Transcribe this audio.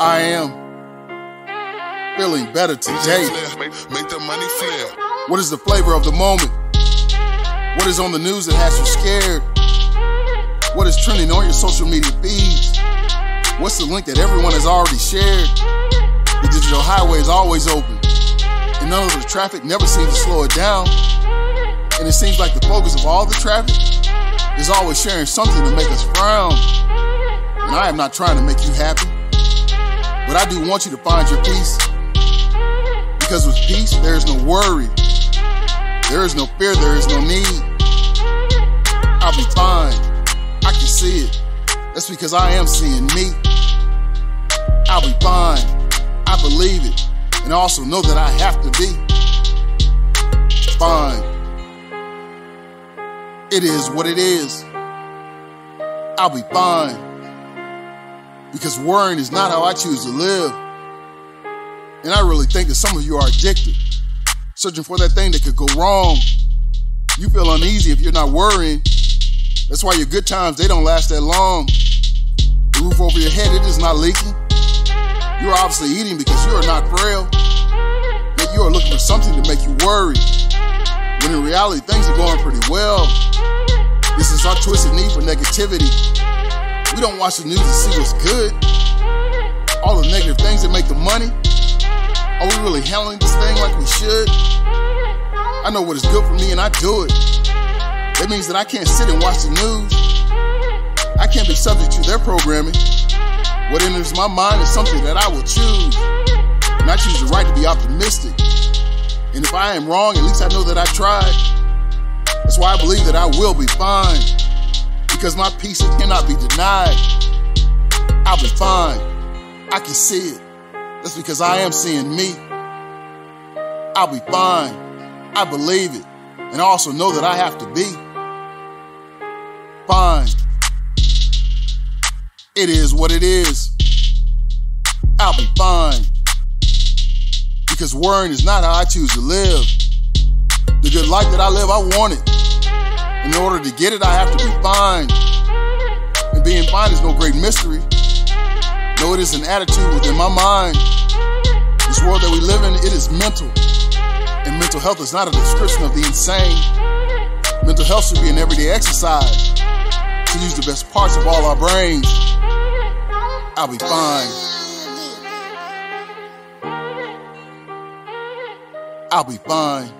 I am feeling better today. Make, the money flip. What is the flavor of the moment? What is on the news that has you scared? What is trending on your social media feeds? What's the link that everyone has already shared? The digital highway is always open, and none of the traffic never seems to slow it down. And it seems like the focus of all the traffic is always sharing something to make us frown. And I am not trying to make you happy, but I do want you to find your peace. Because with peace, there is no worry, there is no fear, there is no need. I'll be fine. I can see it. That's because I am seeing me. I'll be fine. I believe it. And I also know that I have to be fine. It is what it is. I'll be fine. Because worrying is not how I choose to live. And I really think that some of you are addicted, searching for that thing that could go wrong. You feel uneasy if you're not worrying. That's why your good times, they don't last that long. The roof over your head, it is not leaking. You're obviously eating because you are not frail. Yet you are looking for something to make you worry. When in reality, things are going pretty well. This is our twisted need for negativity. We don't watch the news to see what's good. All the negative things that make the money. Are we really handling this thing like we should? I know what is good for me and I do it. That means that I can't sit and watch the news. I can't be subject to their programming. What enters my mind is something that I will choose. And I choose the right to be optimistic. And if I am wrong, at least I know that I tried. That's why I believe that I will be fine. Because my peace cannot be denied. I'll be fine. I can see it. That's because I am seeing me. I'll be fine. I believe it. And I also know that I have to be fine. It is what it is. I'll be fine. Because worrying is not how I choose to live. The good life that I live, I want it. In order to get it, I have to be fine. And being fine is no great mystery. No, it is an attitude within my mind. This world that we live in, it is mental. And mental health is not a description of the insane. Mental health should be an everyday exercise to use the best parts of all our brains. I'll be fine. I'll be fine.